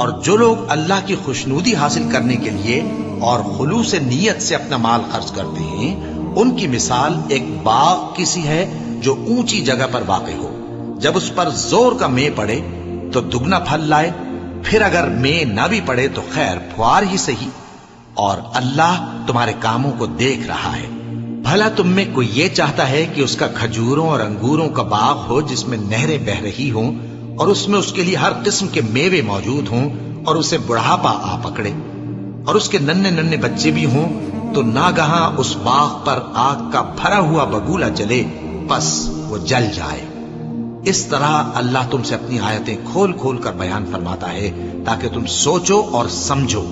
और जो लोग अल्लाह की खुशनूदी हासिल करने के लिए और खुलूस नीयत से अपना माल खर्च करते हैं, उनकी मिसाल एक बाग किसी है जो ऊँची जगह पर वाक़ हो। जब उस पर ज़ोर का मे पड़े तो दुगना फल लाए, फिर अगर मे ना भी पड़े तो खैर फुआर ही सही। और अल्लाह तुम्हारे कामों को देख रहा है। भला तुम में कोई ये चाहता है कि उसका खजूरों और अंगूरों का बाग हो जिसमें नहरें बह रही हों और उसमें उसके लिए हर किस्म के मेवे मौजूद हों और उसे बुढ़ापा आ पकड़े। और उसके नन्ने नन्ने बच्चे भी हों तो नागहा उस बाग पर आग का भरा हुआ बगूला जले, बस वो जल जाए। इस तरह अल्लाह तुमसे अपनी आयतें खोल खोल कर बयान फरमाता है, ताकि तुम सोचो और समझो।